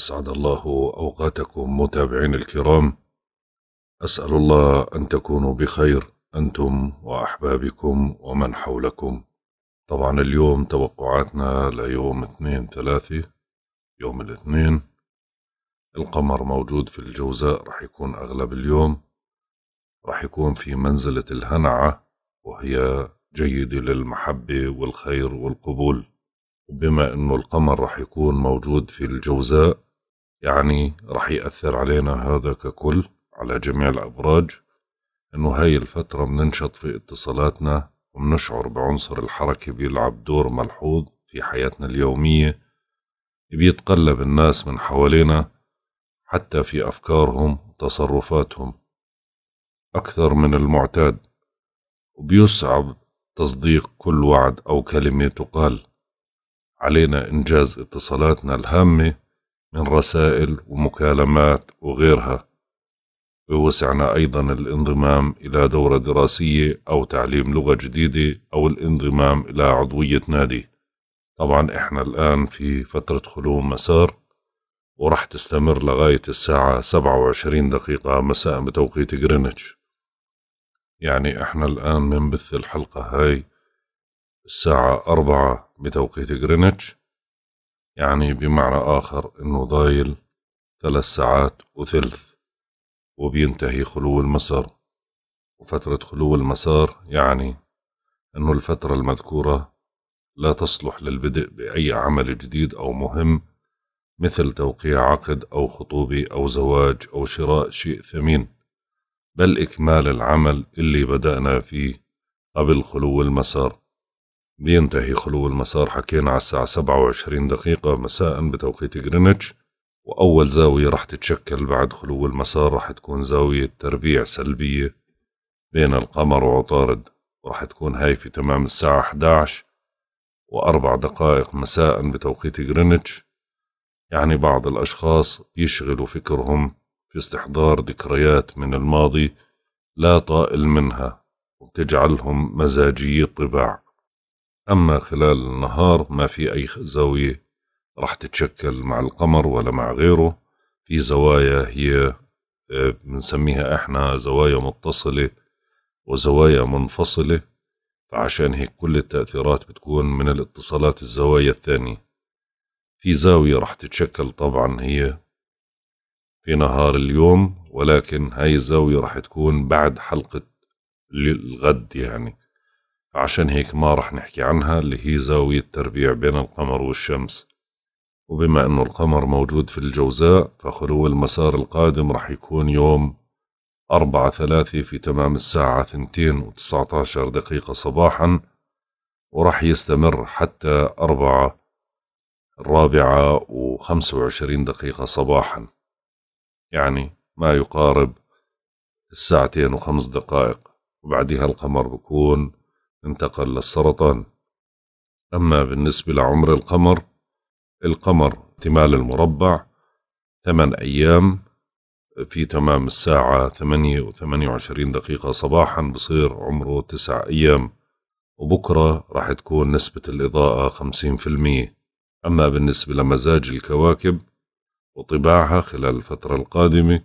أسعد الله أوقاتكم متابعين الكرام. أسأل الله أن تكونوا بخير أنتم وأحبابكم ومن حولكم. طبعا اليوم توقعاتنا ليوم اثنين ثلاثة يوم الاثنين. القمر موجود في الجوزاء رح يكون أغلب اليوم. رح يكون في منزلة الهنعة وهي جيدة للمحبة والخير والقبول. وبما إنه القمر رح يكون موجود في الجوزاء يعني رح يأثر علينا هذا ككل على جميع الأبراج إنه هاي الفترة بننشط في اتصالاتنا وبنشعر بعنصر الحركة بيلعب دور ملحوظ في حياتنا اليومية بيتقلب الناس من حوالينا حتى في أفكارهم وتصرفاتهم. أكثر من المعتاد وبيصعب تصديق كل وعد أو كلمة تقال. علينا إنجاز اتصالاتنا الهامة من رسائل ومكالمات وغيرها. بوسعنا أيضا الانضمام إلى دورة دراسية أو تعليم لغة جديدة أو الانضمام إلى عضوية نادي. طبعا إحنا الآن في فترة خلو مسار ورح تستمر لغاية الساعة سبعة وعشرين دقيقة. مساء بتوقيت جرينتش يعني إحنا الآن منبث الحلقة هاي الساعة أربعة بتوقيت جرينتش يعني بمعنى آخر إنه ضايل ثلاث ساعات وثلث وبينتهي خلو المسار. وفترة خلو المسار يعني إنه الفترة المذكورة لا تصلح للبدء بأي عمل جديد أو مهم مثل توقيع عقد أو خطوبة أو زواج أو شراء شيء ثمين بل إكمال العمل اللي بدأنا فيه قبل خلو المسار. بينتهي خلو المسار حكينا على الساعة سبعة وعشرين دقيقة. مساء بتوقيت جرينتش وأول زاوية رح تتشكل بعد خلو المسار. رح تكون زاوية تربيع سلبية بين القمر وعطارد. ورح تكون هاي في تمام الساعة 11 وأربع دقائق. مساء بتوقيت جرينتش يعني بعض الأشخاص بيشغلوا فكرهم في استحضار ذكريات من الماضي لا طائل منها وبتجعلهم مزاجي الطباع أما خلال النهار ما في أي زاوية راح تتشكل مع القمر ولا مع غيره. في زوايا هي آه، بنسميها إحنا زوايا متصلة وزوايا منفصلة. فعشان هيك كل التأثيرات بتكون من الاتصالات الزوايا الثانية. في زاوية راح تتشكل طبعا هي في نهار اليوم ولكن هاي الزاوية راح تكون بعد حلقة الغد يعني. عشان هيك ما رح نحكي عنها اللي هي زاوية تربيع بين القمر والشمس. وبما أنه القمر موجود في الجوزاء فخلو المسار القادم رح يكون يوم أربعة ثلاثة في تمام الساعة ثنتين وتسعة عشر دقيقة صباحا ورح يستمر حتى أربعة الرابعة وخمسة وعشرين دقيقة صباحا. يعني ما يقارب الساعتين وخمس دقائق. وبعدها القمر بكون انتقل للسرطان. أما بالنسبة لعمر القمر القمر احتمال المربع ثمان أيام في تمام الساعة ثمانية وثمانية وعشرين دقيقة صباحا بصير عمره تسع أيام وبكرة راح تكون نسبة الإضاءة خمسين في المية. أما بالنسبة لمزاج الكواكب وطباعها خلال الفترة القادمة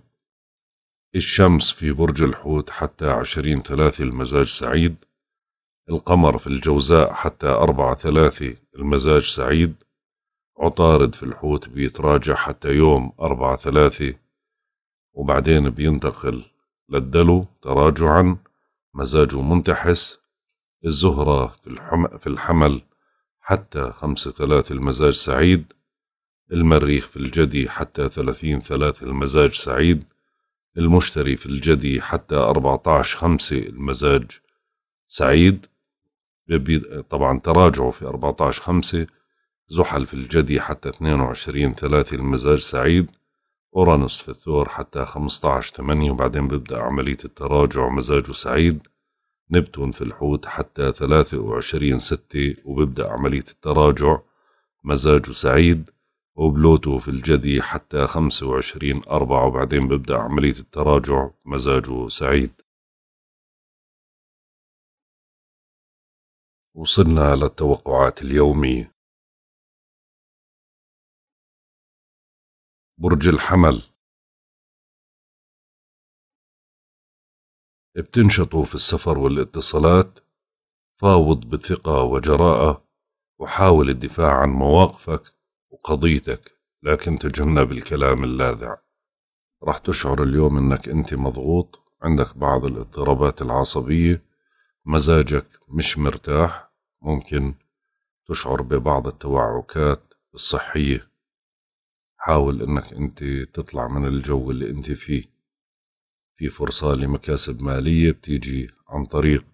الشمس في برج الحوت حتى عشرين ثلاثة المزاج سعيد القمر في الجوزاء حتى أربعة ثلاثة المزاج سعيد. عطارد في الحوت بيتراجع حتى يوم أربعة ثلاثة وبعدين بينتقل للدلو تراجعا مزاجه منتحس. الزهرة في, الحم في الحمل حتى خمسة ثلاثة المزاج سعيد. المريخ في الجدي حتى ثلاثين ثلاثة المزاج سعيد. المشتري في الجدي حتى أربعة عشر خمسة المزاج سعيد. طبعا تراجعه في 14 5 زحل في الجدي حتى 22 3 المزاج سعيد أورانوس في الثور حتى 15 8 وبعدين بيبدأ عملية التراجع مزاجه سعيد نبتون في الحوت حتى 23 6 وبيبدأ عملية التراجع مزاجه سعيد وبلوتو في الجدي حتى 25 4 وبعدين بيبدأ عملية التراجع مزاجه سعيد. وصلنا للتوقعات اليومية برج الحمل. بتنشطوا في السفر والاتصالات. فاوض بثقة وجراءة وحاول الدفاع عن مواقفك وقضيتك لكن تجنب الكلام اللاذع. راح تشعر اليوم إنك أنت مضغوط عندك بعض الاضطرابات العصبية مزاجك مش مرتاح ممكن تشعر ببعض التوعكات الصحية. حاول إنك أنت تطلع من الجو اللي أنت فيه. في فرصة لمكاسب مالية بتيجي عن طريق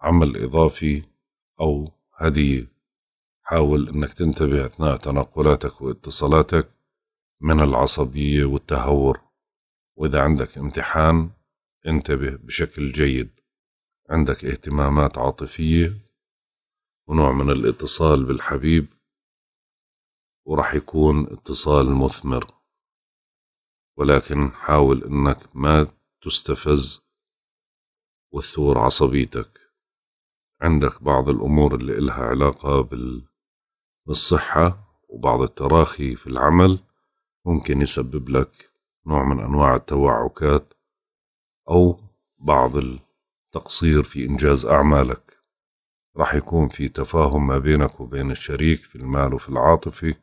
عمل إضافي أو هدية. حاول إنك تنتبه أثناء تنقلاتك واتصالاتك من العصبية والتهور. وإذا عندك امتحان انتبه بشكل جيد. عندك اهتمامات عاطفية ونوع من الاتصال بالحبيب وراح يكون اتصال مثمر. ولكن حاول إنك ما تستفز وتثور عصبيتك. عندك بعض الأمور اللي إلها علاقة بال بالصحة وبعض التراخي في العمل ممكن يسبب لك نوع من أنواع التوعكات أو بعض التقصير في إنجاز أعمالك. راح يكون في تفاهم ما بينك وبين الشريك في المال وفي العاطفة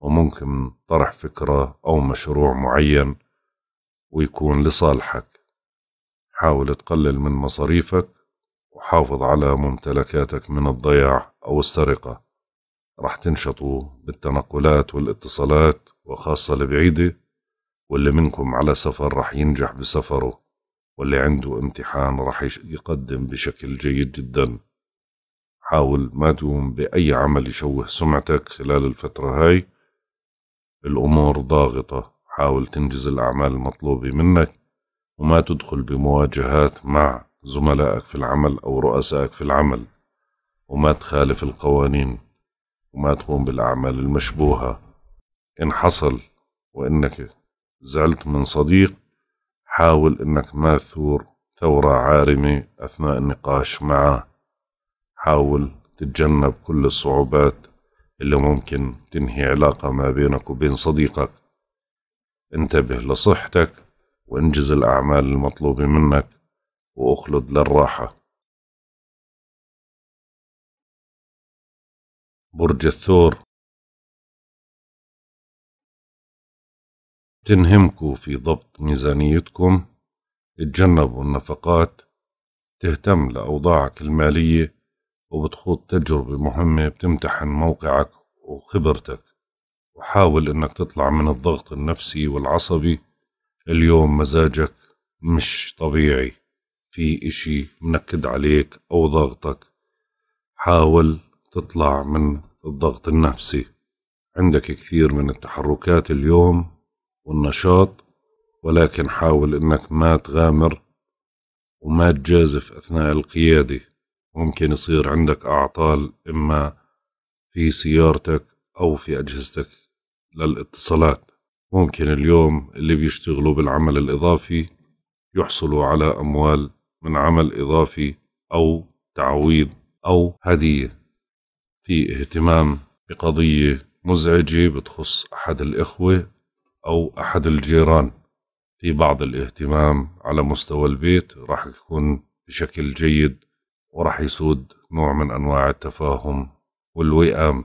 وممكن طرح فكرة أو مشروع معين ويكون لصالحك. حاول تقلل من مصاريفك وحافظ على ممتلكاتك من الضياع أو السرقة. راح تنشطوا بالتنقلات والاتصالات وخاصة البعيدة واللي منكم على سفر راح ينجح بسفره واللي عنده امتحان راح يقدم بشكل جيد جدا. حاول ما تقوم بأي عمل يشوه سمعتك خلال الفترة هاي. الأمور ضاغطة حاول تنجز الأعمال المطلوبة منك وما تدخل بمواجهات مع زملائك في العمل أو رؤسائك في العمل. وما تخالف القوانين وما تقوم بالأعمال المشبوهة. إن حصل وإنك زعلت من صديق حاول إنك ما تثور ثورة عارمة أثناء النقاش معه. حاول تتجنب كل الصعوبات اللي ممكن تنهي علاقة ما بينك وبين صديقك. انتبه لصحتك وانجز الأعمال المطلوبة منك وأخلد للراحة. برج الثور. تنهمكوا في ضبط ميزانيتكم تجنبوا النفقات تهتم لأوضاعك المالية وبتخوض تجربة مهمة بتمتحن موقعك وخبرتك. وحاول إنك تطلع من الضغط النفسي والعصبي. اليوم مزاجك مش طبيعي. في إشي منكد عليك أو ضغطك. حاول تطلع من الضغط النفسي. عندك كثير من التحركات اليوم والنشاط ولكن حاول إنك ما تغامر وما تجازف أثناء القيادة. ممكن يصير عندك أعطال إما في سيارتك أو في أجهزتك للإتصالات. ممكن اليوم اللي بيشتغلوا بالعمل الإضافي يحصلوا على أموال من عمل إضافي أو تعويض أو هدية. في اهتمام بقضية مزعجة بتخص أحد الإخوة أو أحد الجيران. في بعض الاهتمام على مستوى البيت راح يكون بشكل جيد وراح يسود نوع من أنواع التفاهم والوئام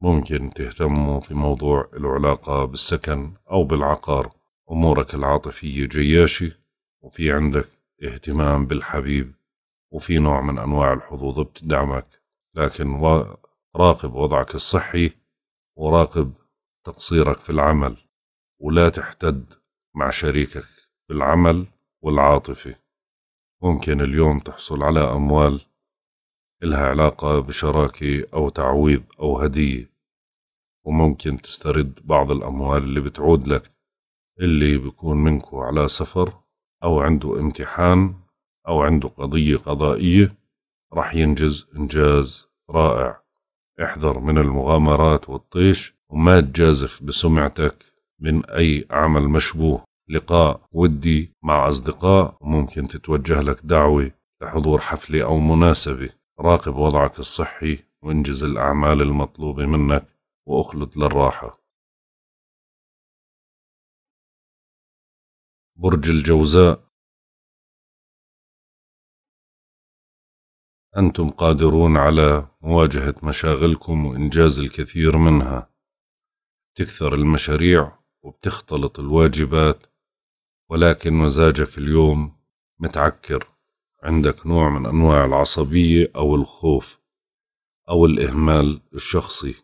ممكن تهتموا في موضوع له علاقة بالسكن أو بالعقار. أمورك العاطفية جياشة وفي عندك اهتمام بالحبيب وفي نوع من أنواع الحظوظ بتدعمك لكن راقب وضعك الصحي وراقب تقصيرك في العمل ولا تحتد مع شريكك بالعمل والعاطفة. ممكن اليوم تحصل على أموال إلها علاقة بشراكة أو تعويض أو هدية وممكن تسترد بعض الأموال اللي بتعود لك اللي بيكون منكو على سفر أو عنده امتحان أو عنده قضية قضائية راح ينجز إنجاز رائع. احذر من المغامرات والطيش وما تجازف بسمعتك من أي عمل مشبوه. لقاء ودي مع أصدقاء وممكن تتوجه لك دعوة لحضور حفلة أو مناسبة. راقب وضعك الصحي وانجز الأعمال المطلوبة منك وأخلد للراحة. برج الجوزاء. أنتم قادرون على مواجهة مشاغلكم وإنجاز الكثير منها. تكثر المشاريع وبتختلط الواجبات ولكن مزاجك اليوم متعكر. عندك نوع من أنواع العصبية أو الخوف أو الإهمال الشخصي.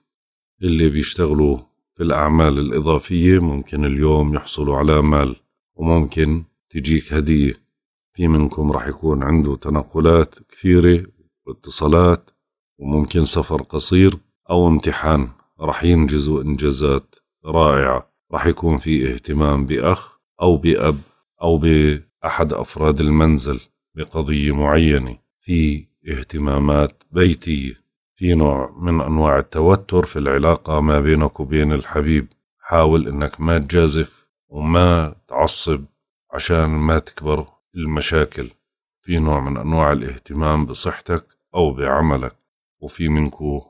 اللي بيشتغلوا في الأعمال الإضافية ممكن اليوم يحصلوا على مال وممكن تجيك هدية. في منكم راح يكون عنده تنقلات كثيرة واتصالات وممكن سفر قصير أو امتحان. راح ينجزوا إنجازات رائعة. راح يكون في اهتمام بأخ أو بأب أو بأحد أفراد المنزل بقضية معينة في اهتمامات بيتية في نوع من أنواع التوتر في العلاقة ما بينك وبين الحبيب. حاول إنك ما تجازف وما تعصب عشان ما تكبر المشاكل. في نوع من أنواع الاهتمام بصحتك أو بعملك. وفي منكو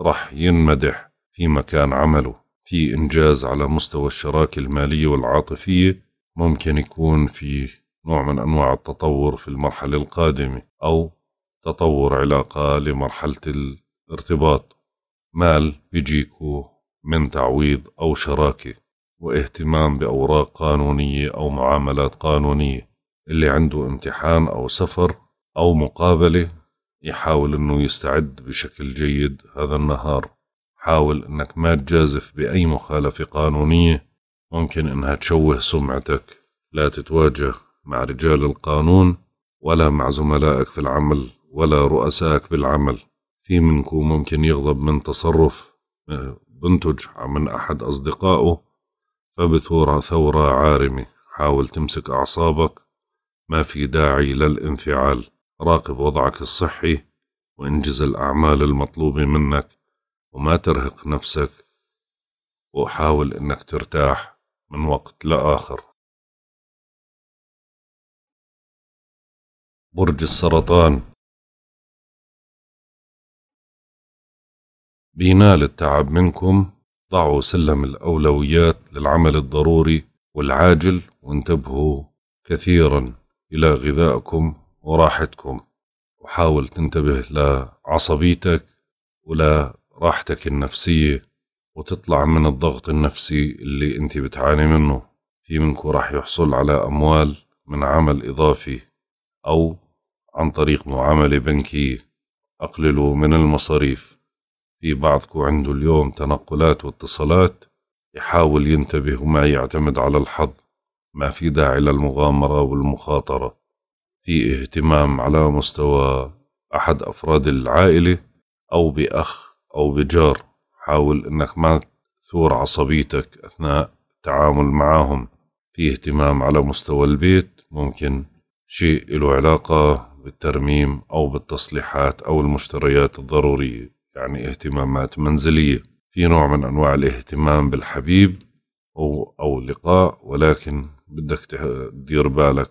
رح ينمدح في مكان عمله. في إنجاز على مستوى الشراكة المالية والعاطفية ممكن يكون في نوع من أنواع التطور في المرحلة القادمة أو تطور علاقة لمرحلة الارتباط. مال بيجيكو من تعويض أو شراكة واهتمام بأوراق قانونية أو معاملات قانونية. اللي عنده امتحان أو سفر أو مقابلة يحاول أنه يستعد بشكل جيد هذا النهار. حاول أنك ما تجازف بأي مخالفة قانونية ممكن أنها تشوه سمعتك. لا تتواجه مع رجال القانون ولا مع زملائك في العمل ولا رؤسائك بالعمل. في منكم ممكن يغضب من تصرف آه، بنتج من أحد أصدقائه. فبثورة ثورة عارمة حاول تمسك أعصابك. ما في داعي للانفعال. راقب وضعك الصحي وانجز الأعمال المطلوبة منك وما ترهق نفسك. وحاول إنك ترتاح. من وقت لآخر. برج السرطان. بينال التعب منكم. ضعوا سلم الأولويات للعمل الضروري والعاجل وانتبهوا كثيرا إلى غذائكم وراحتكم. وحاول تنتبه لعصبيتك ولراحتك النفسية. وتطلع من الضغط النفسي اللي انت بتعاني منه. في منكم راح يحصل على أموال من عمل إضافي أو عن طريق معاملة بنكية. أقللوا من المصاريف. في بعضكم عنده اليوم تنقلات واتصالات يحاول ينتبه وما يعتمد على الحظ. ما في داعي للمغامرة والمخاطرة. في اهتمام على مستوى أحد أفراد العائلة أو بأخ أو بجار. حاول إنك ما تثور عصبيتك أثناء التعامل معهم. في اهتمام على مستوى البيت ممكن شيء له علاقة بالترميم أو بالتصليحات أو المشتريات الضرورية يعني اهتمامات منزلية. في نوع من أنواع الاهتمام بالحبيب أو, أو لقاء ولكن بدك تدير بالك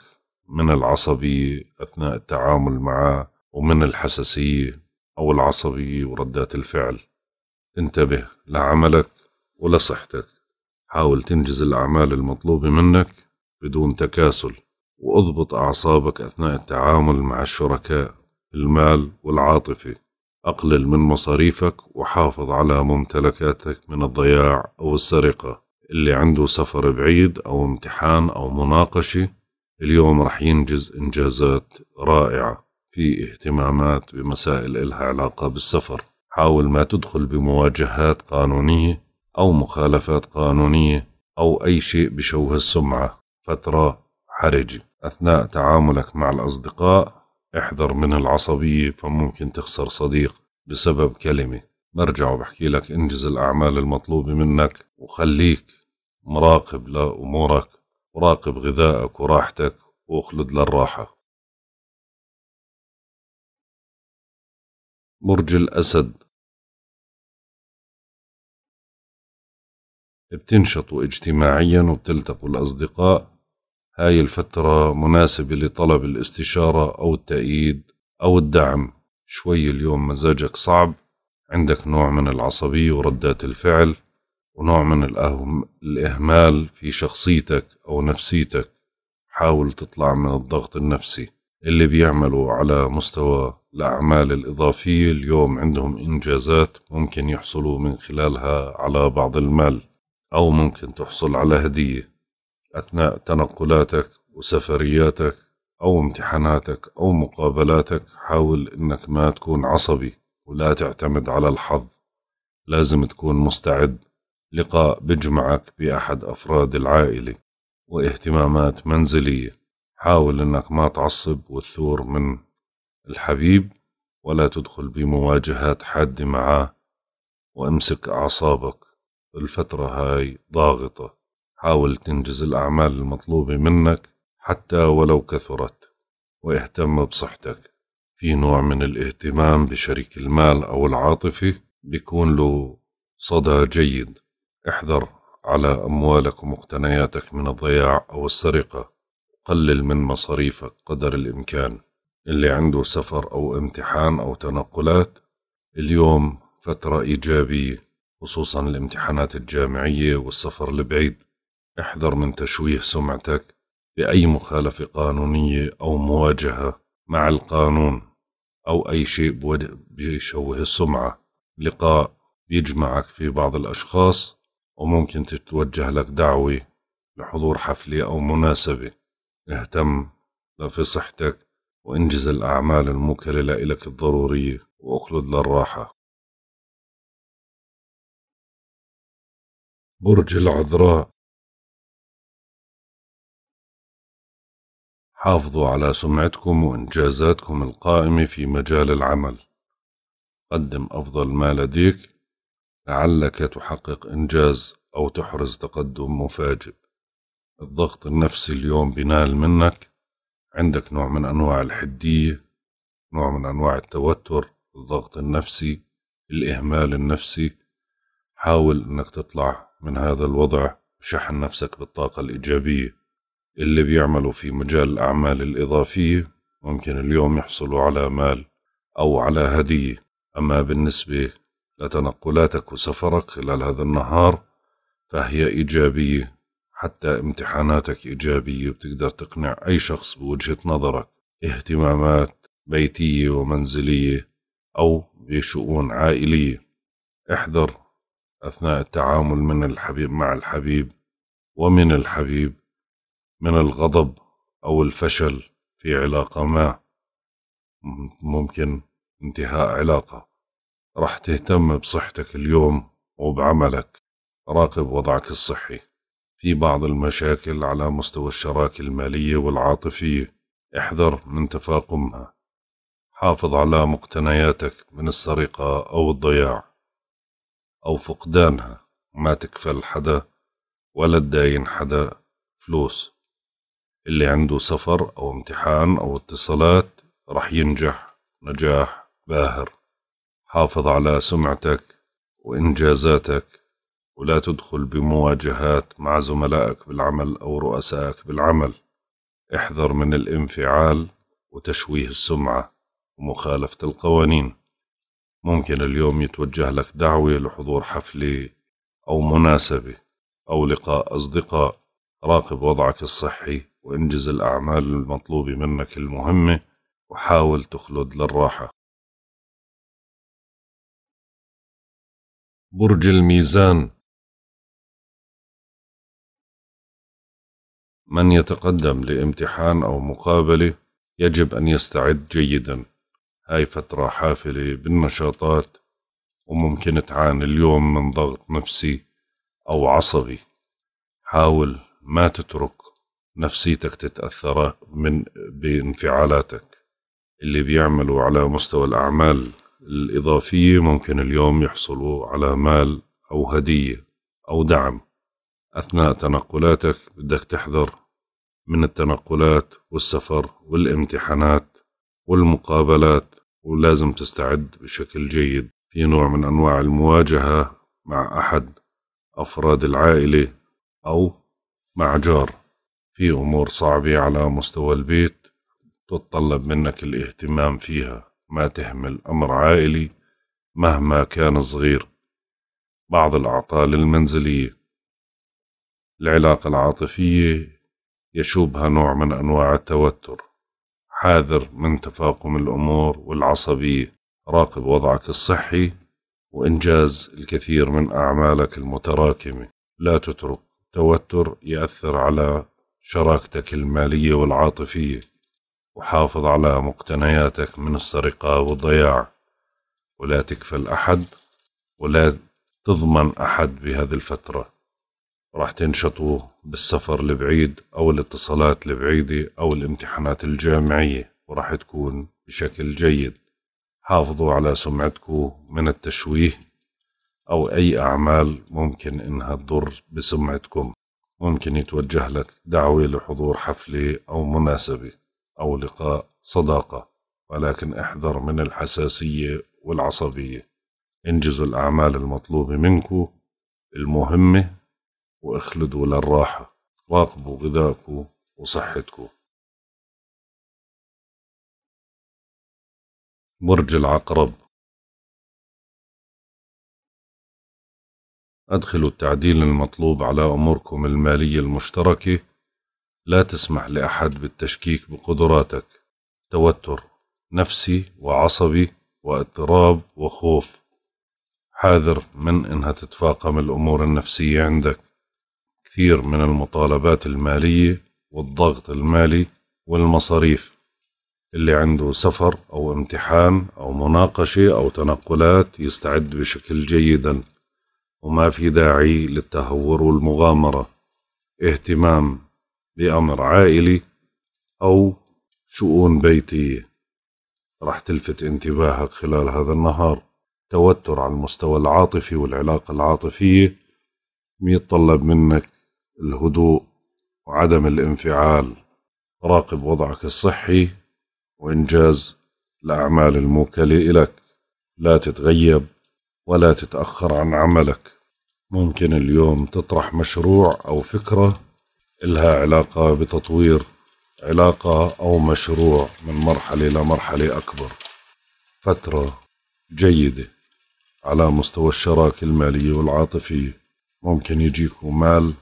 من العصبية أثناء التعامل معه ومن الحساسية أو العصبية وردات الفعل. انتبه لعملك ولصحتك. حاول تنجز الأعمال المطلوبة منك بدون تكاسل واضبط أعصابك أثناء التعامل مع الشركاء المال والعاطفة. أقلل من مصاريفك وحافظ على ممتلكاتك من الضياع أو السرقة. اللي عنده سفر بعيد أو امتحان أو مناقشة اليوم رح ينجز إنجازات رائعة في اهتمامات بمسائل إلها علاقة بالسفر. حاول ما تدخل بمواجهات قانونية أو مخالفات قانونية أو أي شيء بشوه السمعة. فترة حرجة. أثناء تعاملك مع الأصدقاء احذر من العصبية فممكن تخسر صديق بسبب كلمة. برجع وبحكي لك انجز الأعمال المطلوبة منك وخليك مراقب لأمورك. وراقب غذائك وراحتك واخلد للراحة. برج الأسد. بتنشطوا اجتماعيا وبتلتقوا الأصدقاء. هاي الفترة مناسبة لطلب الاستشارة أو التأييد أو الدعم. شوي اليوم مزاجك صعب. عندك نوع من العصبية وردات الفعل ونوع من الإهمال في شخصيتك أو نفسيتك. حاول تطلع من الضغط النفسي. اللي بيعملوا على مستوى الأعمال الإضافية اليوم عندهم إنجازات ممكن يحصلوا من خلالها على بعض المال. أو ممكن تحصل على هدية أثناء تنقلاتك وسفرياتك أو امتحاناتك أو مقابلاتك حاول إنك ما تكون عصبي ولا تعتمد على الحظ. لازم تكون مستعد. لقاء بجمعك بأحد أفراد العائلة واهتمامات منزلية. حاول إنك ما تعصب وتثور من الحبيب ولا تدخل بمواجهات حادة معاه. وامسك أعصابك الفترة هاي ضاغطة. حاول تنجز الأعمال المطلوبة منك حتى ولو كثرت واهتم بصحتك. في نوع من الاهتمام بشريك المال أو العاطفة بيكون له صدى جيد. احذر على أموالك ومقتنياتك من الضياع أو السرقة. قلل من مصاريفك قدر الإمكان. اللي عنده سفر أو امتحان أو تنقلات اليوم فترة إيجابية. خصوصا الامتحانات الجامعية والسفر البعيد احذر من تشويه سمعتك بأي مخالفة قانونية أو مواجهة مع القانون أو أي شيء بيشوه السمعة. لقاء بيجمعك في بعض الأشخاص وممكن تتوجه لك دعوة لحضور حفلة أو مناسبة. اهتم في صحتك وانجز الأعمال الموكلة لإلك الضرورية وأخلد للراحة. برج العذراء. حافظوا على سمعتكم وإنجازاتكم القائمة في مجال العمل. قدم أفضل ما لديك لعلك تحقق إنجاز أو تحرز تقدم مفاجئ. الضغط النفسي اليوم بينال منك. عندك نوع من أنواع الحدية نوع من أنواع التوتر الضغط النفسي الإهمال النفسي. حاول أنك تطلع من هذا الوضع شحن نفسك بالطاقة الإيجابية اللي بيعملوا في مجال الأعمال الإضافية ممكن اليوم يحصلوا على مال أو على هدية. أما بالنسبة لتنقلاتك وسفرك خلال هذا النهار فهي إيجابية حتى امتحاناتك إيجابية وبتقدر تقنع أي شخص بوجهة نظرك. اهتمامات بيتية ومنزلية أو بشؤون عائلية. احذر أثناء التعامل من الحبيب مع الحبيب ومن الحبيب من الغضب أو الفشل في علاقة ما. ممكن انتهاء علاقة. راح تهتم بصحتك اليوم وبعملك. راقب وضعك الصحي. في بعض المشاكل على مستوى الشراكة المالية والعاطفية. احذر من تفاقمها. حافظ على مقتنياتك من السرقة أو الضياع. أو فقدانها. ما تكفل حدا ولا تداين حدا فلوس. اللي عنده سفر أو امتحان أو اتصالات رح ينجح نجاح باهر. حافظ على سمعتك وإنجازاتك ولا تدخل بمواجهات مع زملائك بالعمل أو رؤسائك بالعمل. احذر من الانفعال وتشويه السمعة ومخالفة القوانين. ممكن اليوم يتوجه لك دعوة لحضور حفلة أو مناسبة أو لقاء أصدقاء. راقب وضعك الصحي وانجز الأعمال المطلوبة منك المهمة وحاول تخلد للراحة. برج الميزان. من يتقدم لامتحان أو مقابلة يجب أن يستعد جيدا. هاي فترة حافلة بالنشاطات وممكن تعاني اليوم من ضغط نفسي أو عصبي. حاول ما تترك نفسيتك تتأثر من بانفعالاتك. اللي بيعملوا على مستوى الأعمال الإضافية ممكن اليوم يحصلوا على مال أو هدية أو دعم. أثناء تنقلاتك بدك تحذر من التنقلات والسفر والامتحانات والمقابلات. ولازم تستعد بشكل جيد. في نوع من أنواع المواجهة مع أحد أفراد العائلة أو مع جار. في أمور صعبة على مستوى البيت تتطلب منك الاهتمام فيها. ما تهمل أمر عائلي مهما كان صغير. بعض الأعطال المنزلية. العلاقة العاطفية يشوبها نوع من أنواع التوتر. حاذر من تفاقم الأمور والعصبية راقب وضعك الصحي وإنجاز الكثير من أعمالك المتراكمة لا تترك توتر يأثر على شراكتك المالية والعاطفية. وحافظ على مقتنياتك من السرقة والضياع. ولا تكفل أحد ولا تضمن أحد بهذه الفترة. راح تنشطوا بالسفر البعيد أو الاتصالات البعيدة أو الامتحانات الجامعية وراح تكون بشكل جيد. حافظوا على سمعتكم من التشويه أو أي أعمال ممكن إنها تضر بسمعتكم. ممكن يتوجه لك دعوة لحضور حفلة أو مناسبة أو لقاء صداقة ولكن احذر من الحساسية والعصبية. انجزوا الأعمال المطلوبة منكم المهمة واخلدوا للراحة راقبوا غذاءكم وصحتكم برج العقرب. أدخلوا التعديل المطلوب على أموركم المالية المشتركة. لا تسمح لأحد بالتشكيك بقدراتك. توتر نفسي وعصبي واضطراب وخوف. حاذر من إنها تتفاقم الأمور النفسية عندك. كثير من المطالبات المالية والضغط المالي والمصاريف اللي عنده سفر أو امتحان أو مناقشة أو تنقلات يستعد بشكل جيدا وما في داعي للتهور والمغامرة. اهتمام بأمر عائلي أو شؤون بيتية. راح تلفت انتباهك خلال هذا النهار. توتر على المستوى العاطفي والعلاقة العاطفية يتطلب منك الهدوء وعدم الانفعال. راقب وضعك الصحي وإنجاز الأعمال الموكلة إلك. لا تتغيب ولا تتأخر عن عملك. ممكن اليوم تطرح مشروع أو فكرة إلها علاقة بتطوير علاقة أو مشروع من مرحلة لمرحلة أكبر. فترة جيدة على مستوى الشراكة المالية والعاطفية. ممكن يجيكم مال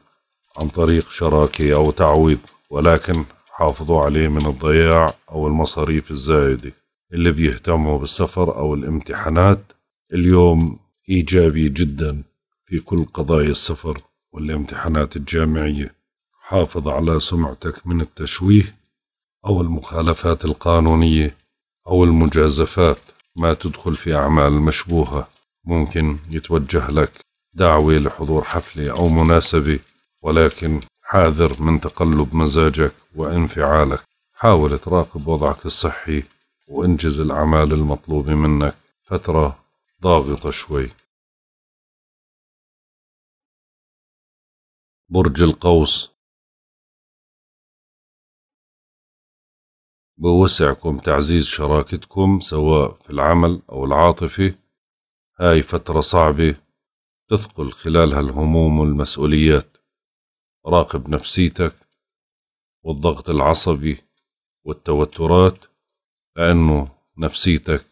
عن طريق شراكة أو تعويض ولكن حافظوا عليه من الضياع أو المصاريف الزايدة. اللي بيهتموا بالسفر أو الامتحانات اليوم إيجابي جدا في كل قضايا السفر والامتحانات الجامعية. حافظ على سمعتك من التشويه أو المخالفات القانونية أو المجازفات ما تدخل في أعمال مشبوهة. ممكن يتوجه لك دعوة لحضور حفلة أو مناسبة ولكن حاذر من تقلب مزاجك وانفعالك. حاول تراقب وضعك الصحي وانجز الأعمال المطلوبة منك فترة ضاغطة شوي. برج القوس. بوسعكم تعزيز شراكتكم سواء في العمل أو العاطفة. هاي فترة صعبة تثقل خلالها الهموم والمسؤوليات. راقب نفسيتك والضغط العصبي والتوترات لأنه نفسيتك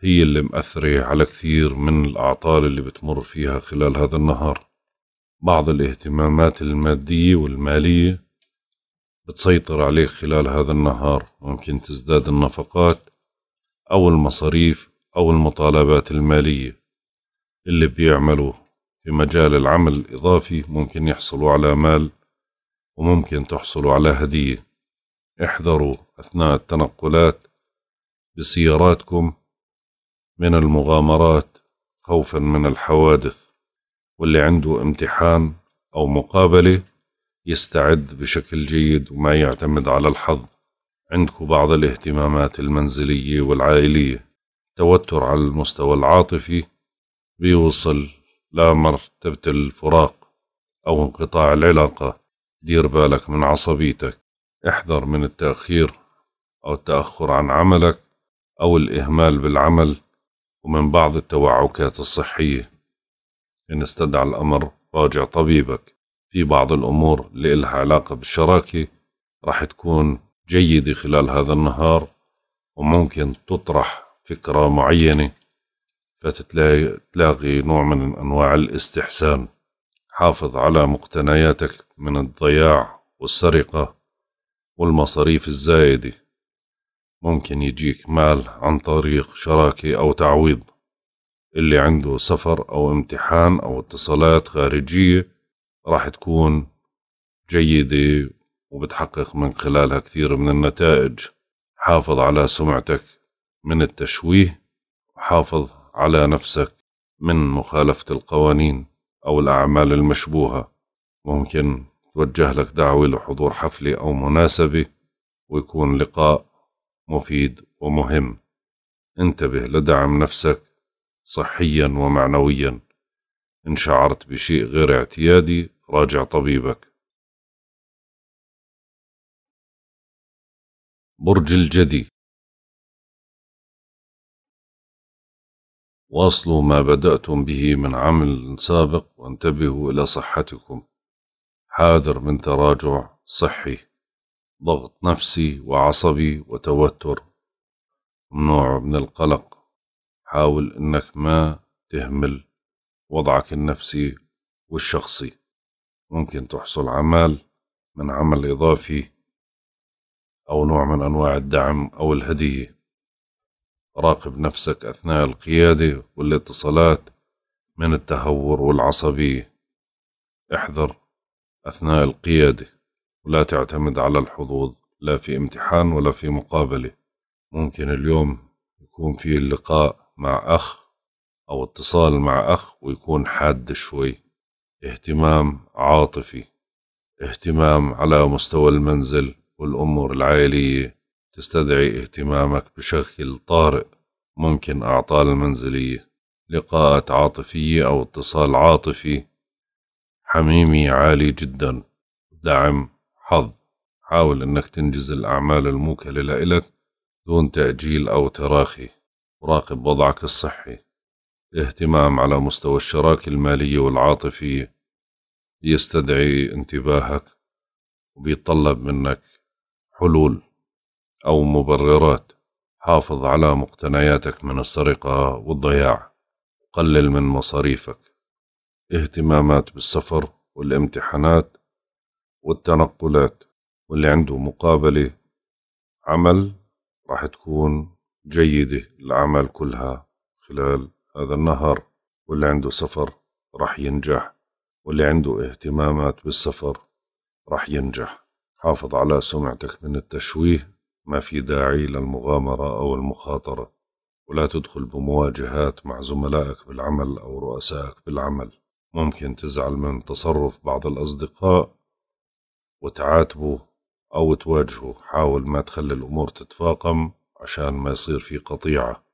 هي اللي مأثرة على كثير من الأعطال اللي بتمر فيها خلال هذا النهار. بعض الاهتمامات المادية والمالية بتسيطر عليك خلال هذا النهار. ممكن تزداد النفقات أو المصاريف أو المطالبات المالية اللي بيعملوا في مجال العمل الإضافي ممكن يحصلوا على مال وممكن تحصلوا على هدية. احذروا أثناء التنقلات بسياراتكم من المغامرات خوفا من الحوادث واللي عنده امتحان أو مقابلة يستعد بشكل جيد وما يعتمد على الحظ. عندكم بعض الاهتمامات المنزلية والعائلية. توتر على المستوى العاطفي بيوصل لمرتبة الفراق أو انقطاع العلاقة. دير بالك من عصبيتك. احذر من التأخير أو التأخر عن عملك أو الإهمال بالعمل. ومن بعض التوعكات الصحية إن استدعى الأمر راجع طبيبك. في بعض الأمور اللي إلها علاقة بالشراكة راح تكون جيدة خلال هذا النهار وممكن تطرح فكرة معينة. فتلاقي نوع من أنواع الاستحسان. حافظ على مقتنياتك من الضياع والسرقة والمصاريف الزايدة. ممكن يجيك مال عن طريق شراكة أو تعويض. اللي عنده سفر أو امتحان أو اتصالات خارجية راح تكون جيدة وبتحقق من خلالها كثير من النتائج. حافظ على سمعتك من التشويه. وحافظ على نفسك من مخالفة القوانين أو الأعمال المشبوهة. ممكن توجه لك دعوة لحضور حفلة أو مناسبة ويكون لقاء مفيد ومهم. انتبه لدعم نفسك صحيا ومعنويا. إن شعرت بشيء غير اعتيادي راجع طبيبك. برج الجدي. واصلوا ما بدأتم به من عمل سابق وانتبهوا إلى صحتكم. حاذر من تراجع صحي ضغط نفسي وعصبي وتوتر. ممنوع من القلق. حاول إنك ما تهمل وضعك النفسي والشخصي. ممكن تحصل عمال من عمل إضافي أو نوع من أنواع الدعم أو الهدية. راقب نفسك أثناء القيادة والاتصالات من التهور والعصبية احذر أثناء القيادة ولا تعتمد على الحظوظ لا في امتحان ولا في مقابلة. ممكن اليوم يكون في اللقاء مع أخ أو اتصال مع أخ ويكون حاد شوي. اهتمام عاطفي اهتمام على مستوى المنزل والأمور العائلية. تستدعي اهتمامك بشكل طارئ ممكن أعطال المنزلية لقاءات عاطفية أو اتصال عاطفي. حميمي عالي جدا. دعم حظ. حاول أنك تنجز الأعمال الموكلة لإلك دون تأجيل أو تراخي. راقب وضعك الصحي. اهتمام على مستوى الشراكة المالية والعاطفية. يستدعي انتباهك وبيتطلب منك حلول. أو مبررات. حافظ على مقتنياتك من السرقة والضياع. قلل من مصاريفك. اهتمامات بالسفر والامتحانات والتنقلات. واللي عنده مقابلة عمل راح تكون جيدة الأعمال كلها خلال هذا النهار. واللي عنده سفر راح ينجح. واللي عنده اهتمامات بالسفر راح ينجح. حافظ على سمعتك من التشويه. ما في داعي للمغامرة أو المخاطرة ولا تدخل بمواجهات مع زملائك بالعمل أو رؤسائك بالعمل. ممكن تزعل من تصرف بعض الأصدقاء وتعاتبه أو تواجهه. حاول ما تخلي الأمور تتفاقم عشان ما يصير في قطيعة.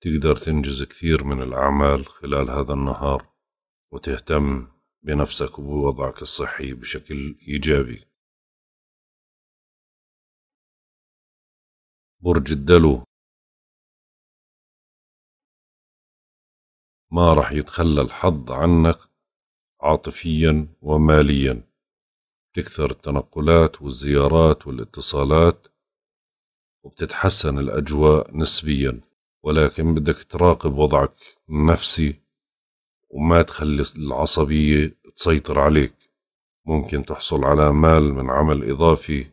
تقدر تنجز كثير من الأعمال خلال هذا النهار وتهتم بنفسك وبوضعك الصحي بشكل إيجابي. برج الدلو. ما راح يتخلى الحظ عنك عاطفيا وماليا. تكثر التنقلات والزيارات والاتصالات وبتتحسن الأجواء نسبيا ولكن بدك تراقب وضعك النفسي وما تخلي العصبية تسيطر عليك. ممكن تحصل على مال من عمل إضافي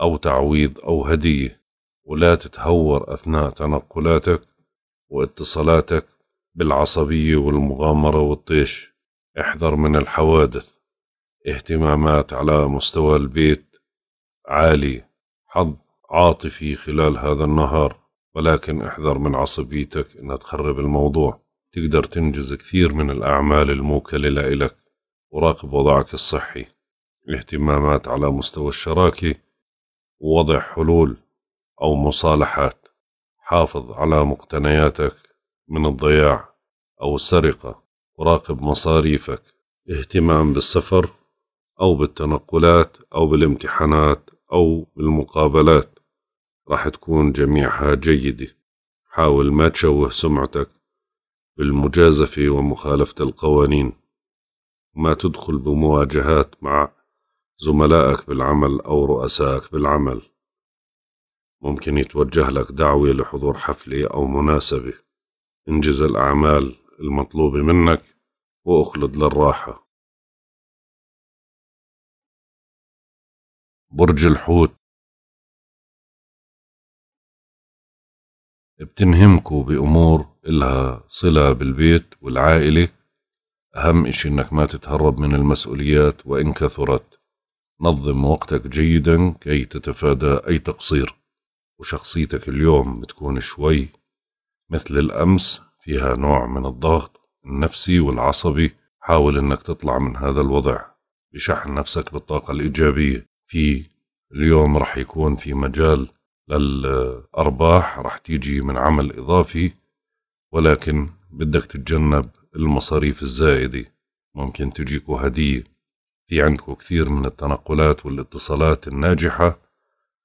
أو تعويض أو هدية. ولا تتهور أثناء تنقلاتك واتصالاتك بالعصبية والمغامرة والطيش. احذر من الحوادث. اهتمامات على مستوى البيت عالي. حظ عاطفي خلال هذا النهار ولكن احذر من عصبيتك إنها تخرب الموضوع. تقدر تنجز كثير من الأعمال الموكلة لإلك. وراقب وضعك الصحي. اهتمامات على مستوى الشراكة. ووضع حلول. أو مصالحات. حافظ على مقتنياتك من الضياع أو السرقة. وراقب مصاريفك. اهتمام بالسفر أو بالتنقلات أو بالامتحانات أو بالمقابلات. راح تكون جميعها جيدة. حاول ما تشوه سمعتك بالمجازفة ومخالفة القوانين. وما تدخل بمواجهات مع زملائك بالعمل أو رؤسائك بالعمل. ممكن يتوجه لك دعوة لحضور حفلة أو مناسبة. انجز الأعمال المطلوبة منك وأخلد للراحة. برج الحوت. بتنهمكوا بأمور إلها صلة بالبيت والعائلة. أهم إشي إنك ما تتهرب من المسؤوليات وإن كثرت. نظم وقتك جيدا كي تتفادى أي تقصير. وشخصيتك اليوم بتكون شوي مثل الأمس فيها نوع من الضغط النفسي والعصبي. حاول إنك تطلع من هذا الوضع. بشحن نفسك بالطاقة الإيجابية. في اليوم رح يكون في مجال للأرباح رح تيجي من عمل إضافي ولكن بدك تتجنب المصاريف الزائدة. ممكن تجيكوا هدية. في عندكوا كثير من التنقلات والاتصالات الناجحة.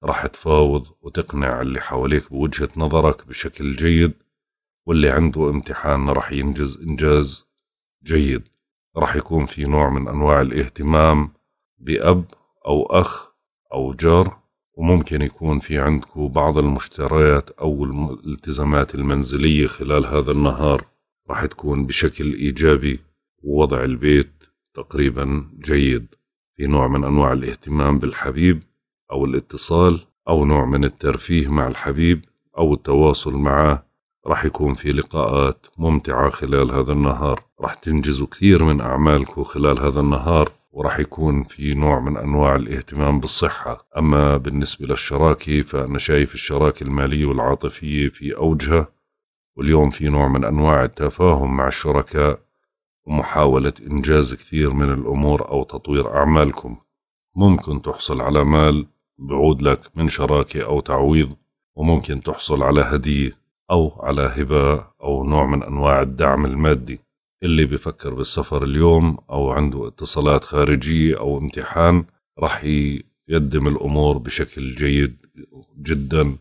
رح تفاوض وتقنع اللي حواليك بوجهة نظرك بشكل جيد واللي عنده امتحان رح ينجز إنجاز جيد. رح يكون في نوع من أنواع الاهتمام بأب أو أخ أو جار وممكن يكون في عندكم بعض المشتريات أو الالتزامات المنزلية خلال هذا النهار. راح تكون بشكل إيجابي ووضع البيت تقريبا جيد. في نوع من أنواع الاهتمام بالحبيب أو الاتصال أو نوع من الترفيه مع الحبيب أو التواصل معه. راح يكون في لقاءات ممتعة خلال هذا النهار. راح تنجزوا كثير من أعمالكم خلال هذا النهار وراح يكون في نوع من أنواع الاهتمام بالصحة. أما بالنسبة للشراكة فأنا شايف الشراكة المالية والعاطفية في أوجها واليوم في نوع من أنواع التفاهم مع الشركاء ومحاولة إنجاز كثير من الأمور أو تطوير أعمالكم. ممكن تحصل على مال بعود لك من شراكة أو تعويض وممكن تحصل على هدية أو على هبة أو نوع من أنواع الدعم المادي. اللي بفكر بالسفر اليوم أو عنده اتصالات خارجية أو امتحان رح يقدم الأمور بشكل جيد جدا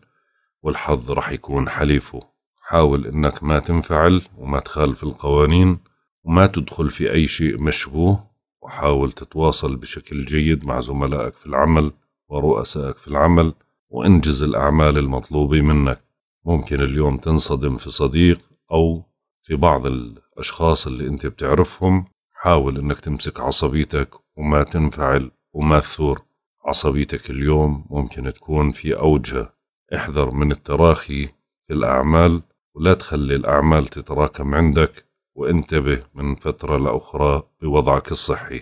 والحظ رح يكون حليفه. حاول إنك ما تنفعل وما تخالف القوانين وما تدخل في أي شيء مشبوه وحاول تتواصل بشكل جيد مع زملائك في العمل. ورؤسائك في العمل وانجز الأعمال المطلوبة منك. ممكن اليوم تنصدم في صديق أو في بعض الأشخاص اللي أنت بتعرفهم. حاول أنك تمسك عصبيتك وما تنفعل وما تثور. عصبيتك اليوم ممكن تكون في أوجها إحذر من التراخي في الأعمال ولا تخلي الأعمال تتراكم عندك. وانتبه من فترة لأخرى بوضعك الصحي.